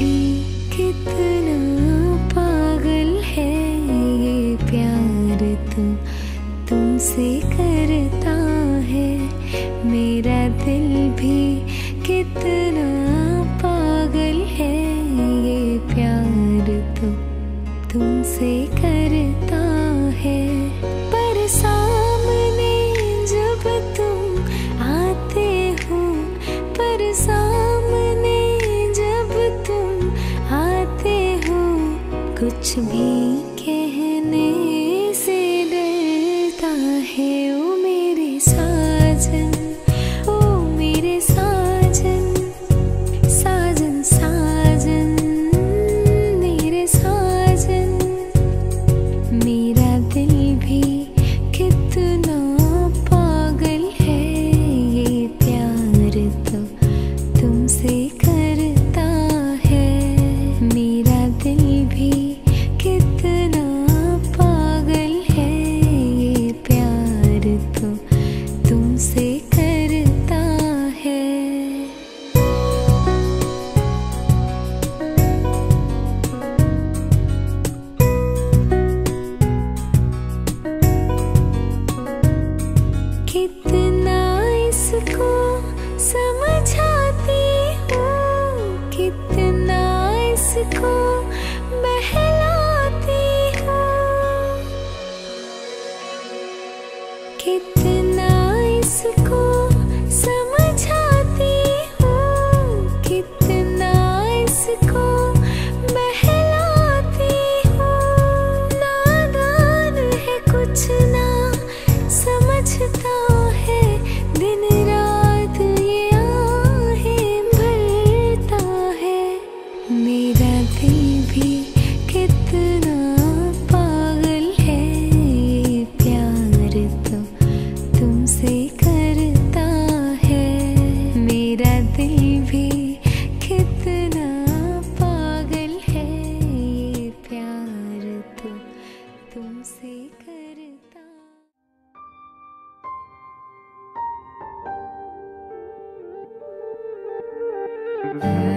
生きてる difficult तुमसे करता Yeah.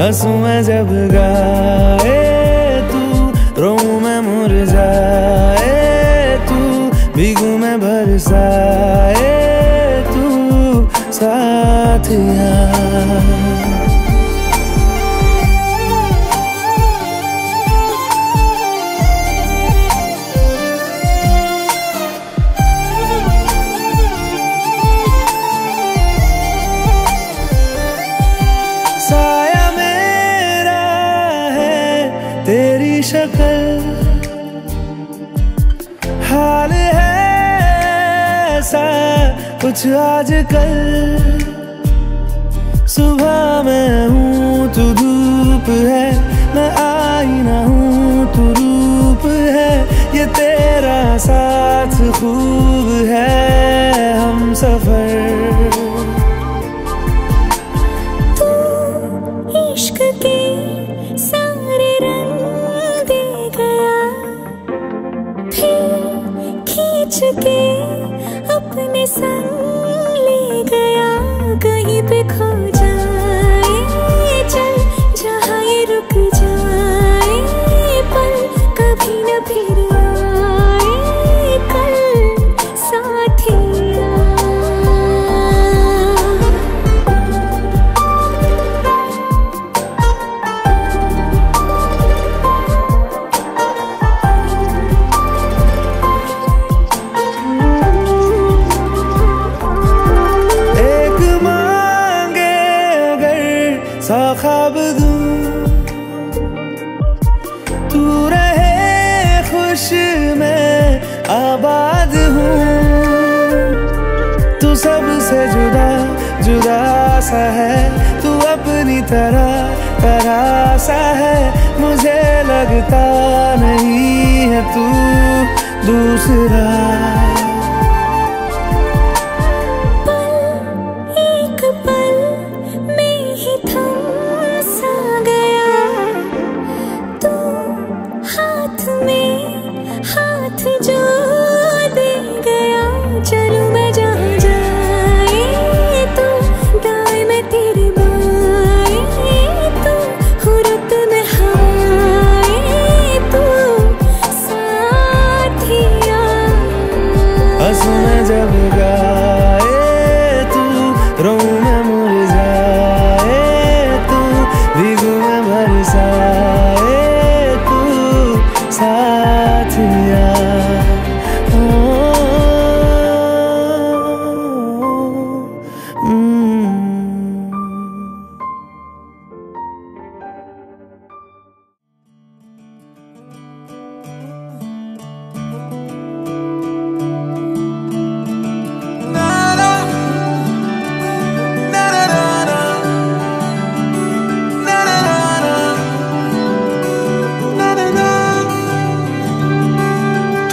हंसू मैं जब गाए तू रो मैं मुरझाए तू भीगू मैं बरसाए तू साथिया आजकल सुबह मैं हूँ तो धूप है, मैं आई ना हूँ तो रूप है, ये तेरा साथ खूब है। सा है तू अपनी तरह तरह सा है। मुझे लगता नहीं है तू दूसरा।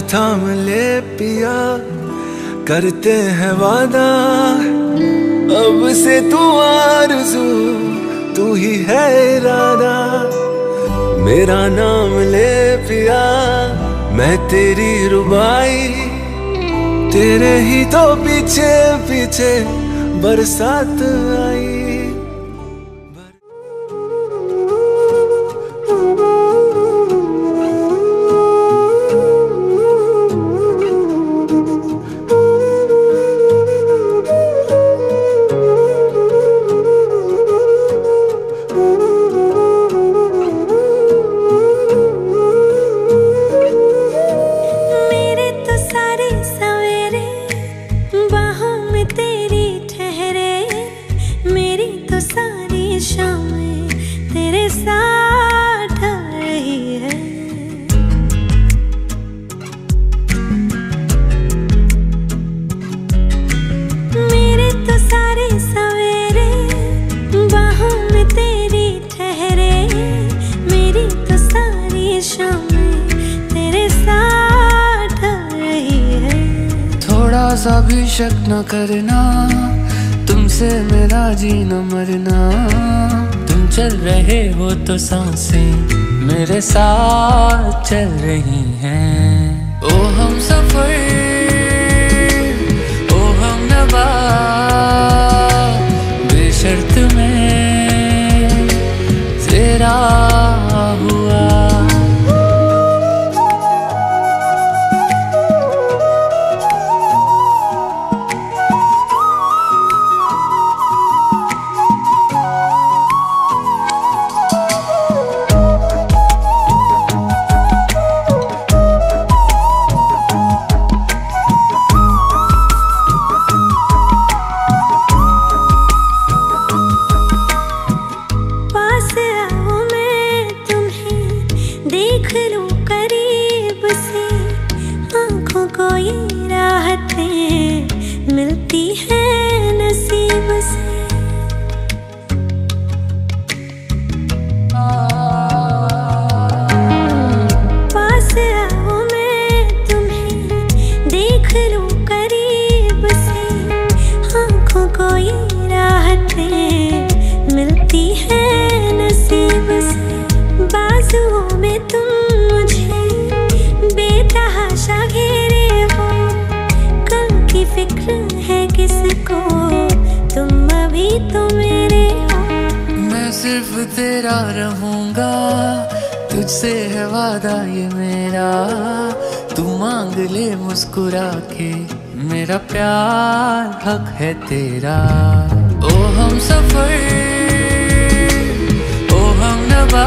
थाम ले पिया, करते हैं वादा। अब से तू आरज़ू, तू ही है इरादा। मेरा नाम ले पिया, मैं तेरी रुबाई। तेरे ही तो पीछे पीछे बरसात आई शक न करना तुमसे मेरा जीना मरना। तुम चल रहे हो तो साँसें मेरे साथ चल रही हैं। ओ हम सफ़र तेरा रहूँगा, तुझसे है वादा ये मेरा। तू मांग ले मुस्कुरा के मेरा प्यार हक है तेरा। ओ, हम सफ़र, ओ, हम नवा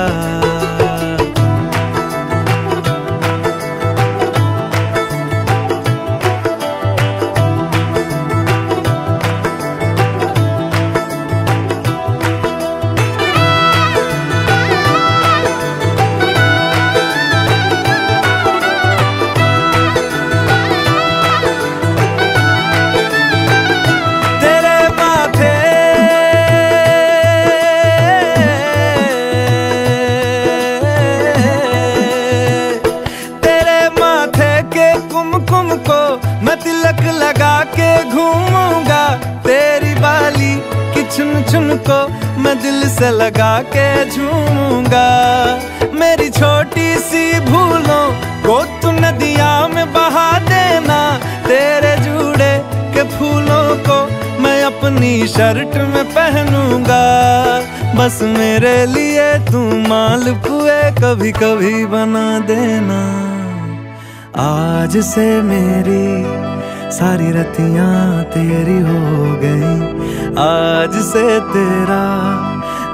अपनी शर्ट में पहनूँगा। बस मेरे लिए तू माल पुए कभी कभी बना देना। आज से मेरी सारी रतियाँ तेरी हो गई। आज से तेरा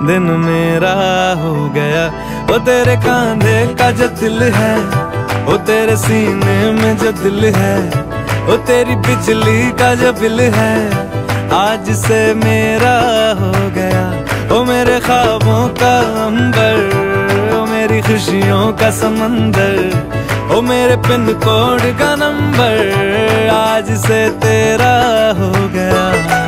दिन मेरा हो गया। वो तेरे कांधे का जो दिल है वो तेरे सीने में जो दिल है वो तेरी बिजली का जो बिल है। आज से मेरा हो गया। ओ मेरे ख्वाबों का अंबर, ओ मेरी खुशियों का समंदर, ओ मेरे पिन कोड का नंबर। आज से तेरा हो गया।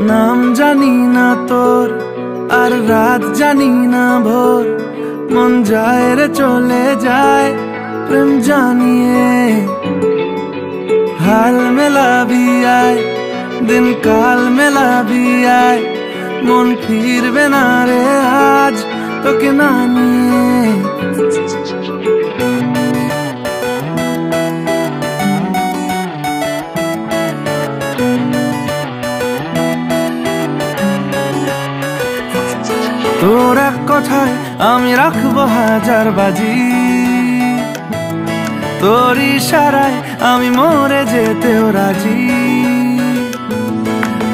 নাম জানি না তোর, আর রাত জানি না ভোর। মন যায় রে, চলে যায় প্রেম জানিয়ে। হাল মেলাবি আয়, দিন কাল মেলাবি আয়, মন ফিরবে না রে আজ তোকে না নিয়ে। কথায় আমি রাখব হাজার বাজি। তোর ইশারায় আমি মরে যেতেও রাজি।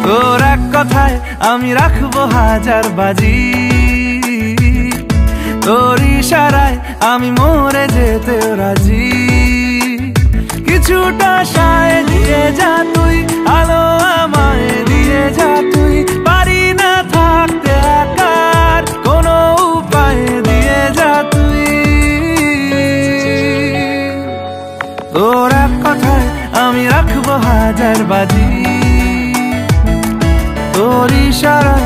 তোর এক কথায় আমি রাখব হাজার বাজি। তোর ইশারায় আমি মরে যেতেও রাজি। কিছুটা সায় দিয়ে যা তুই, আলো escuchar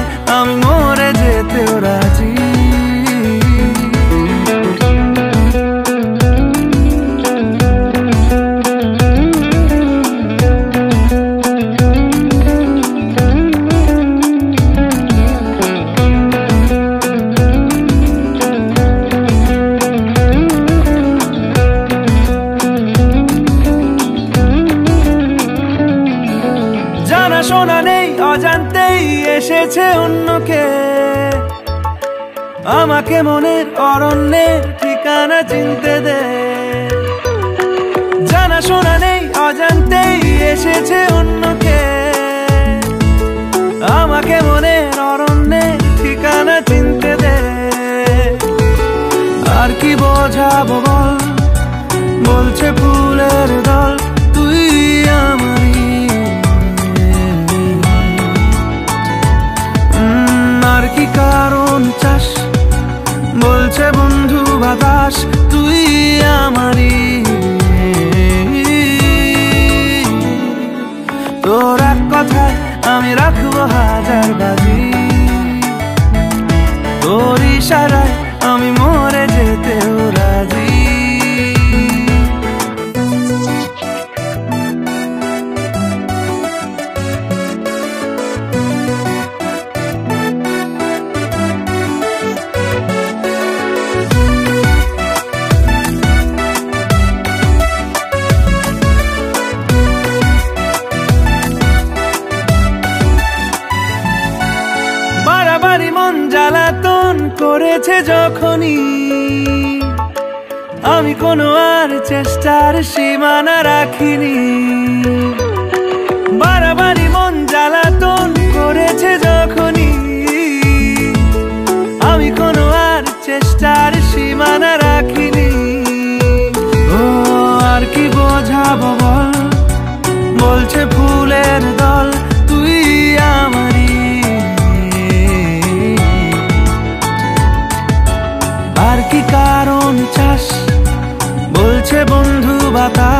এসেছে অন্যকে। আমাকে মনের অরণ্যের ঠিকানা চিনতে দে। জানা শোনা নেই, অজান্তেই এসেছে অন্যকে। আমাকে মনের অরণ্যের ঠিকানা চিনতে দে। আর কি বোঝাবো বল? বলছে ফুলের দল। বলছে বন্ধু বাতাস তুই আমারি তোর এক কথায় আমি রাখব হাজার বাজি। তোর ইশারায় করেছে যখনই, আমি কোনো আর চেষ্টার সীমানা রাখিনি। বাড়াবাড়ি মন জ্বালাতন করেছে যখনই, আমি কোনো আর চেষ্টার সীমানা রাখিনি। ও, আর কি বোঝাবো বল? বলছে ফুলের দল। কথা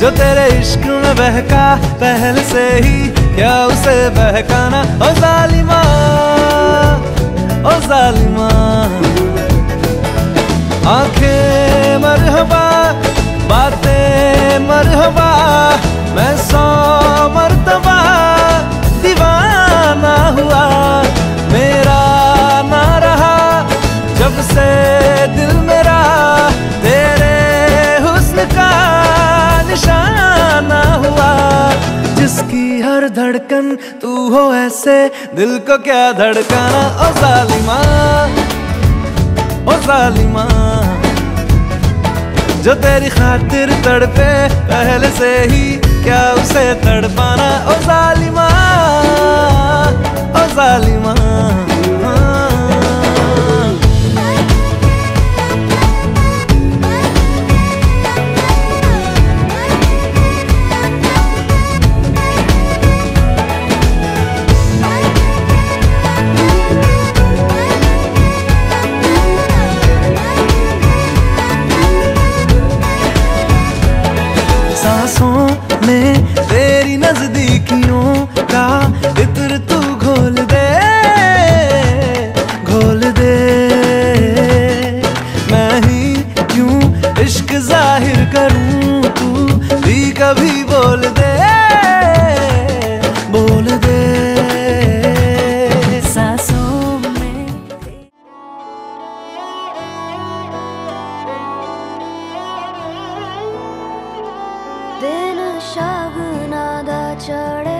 जो तेरे इश्क में बहका, पहले से ही क्या उसे बहकाना? ओ जालिमा ओ जालिमा। आँखें मरहबा, बातें मरहबा, मैं सौ मरतबा। हर धड़कन, तू हो ऐसे। दिल को क्या धड़काना? ओ जालिमा ओ जालिमा जो तेरी खातिर तड़पे, पहले से ही क्या उसे तड़पाना? ओ जालिमा ओ जालिमा शगुना द चढे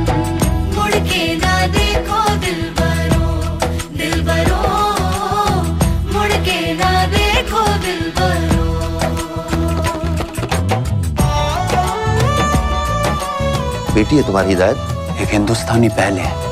बेटी है तुम्हारी हिदायत एक हिंदुस्तानी पहले है।